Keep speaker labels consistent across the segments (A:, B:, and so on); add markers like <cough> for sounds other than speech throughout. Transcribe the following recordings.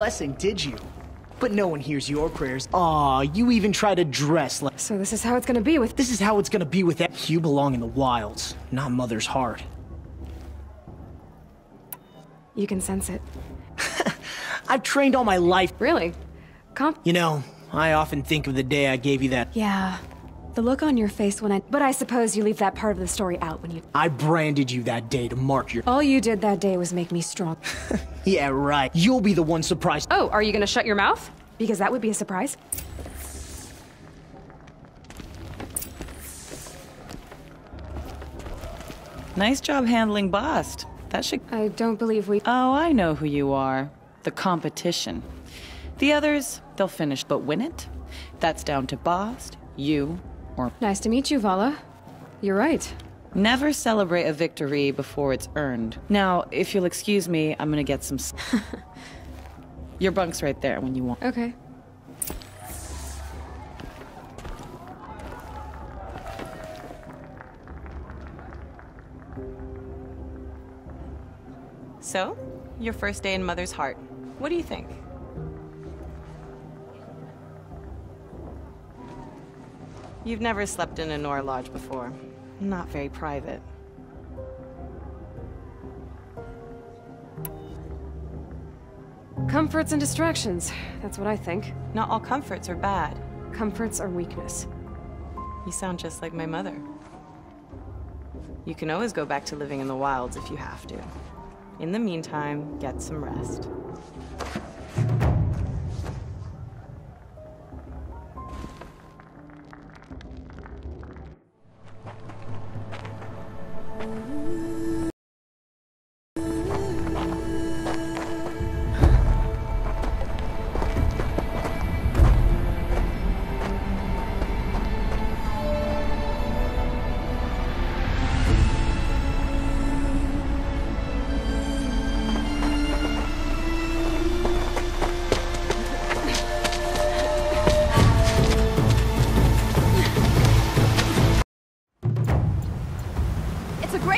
A: blessing, did you? But no one hears your prayers. Aw, you even try to dress like...
B: So this is how it's gonna be with-
A: This is how it's gonna be with that. You belong in the wilds, not Mother's heart.
B: You can sense it. <laughs>
A: I've trained all my life.
B: Really? Comp-
A: You know, I often think of the day I gave you that.
B: Yeah. The look on your face when I- But I suppose you leave that part of the story out when you-
A: I branded you that day to mark your...
B: All you did that day was make me strong. <laughs>
A: Yeah, right. You'll be the one surprised.
B: Oh, are you gonna shut your mouth? Because that would be a surprise.
C: Nice job handling Bast. That should.
B: I don't believe we-
C: Oh, I know who you are. The competition. The others, they'll finish, but win it? That's down to Bast, you, or.
B: Nice to meet you, Vala. You're right.
C: Never celebrate a victory before it's earned. Now, if you'll excuse me, I'm gonna get some. <laughs> Your bunk's right there when you want.
B: Okay.
C: So, your first day in Mother's Heart. What do you think? You've never slept in a Nora Lodge before. Not very private.
B: Comforts and distractions. That's what I think.
C: Not all comforts are bad.
B: Comforts are weakness.
C: You sound just like my mother. You can always go back to living in the wilds if you have to. In the meantime, get some rest.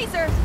C: Razor!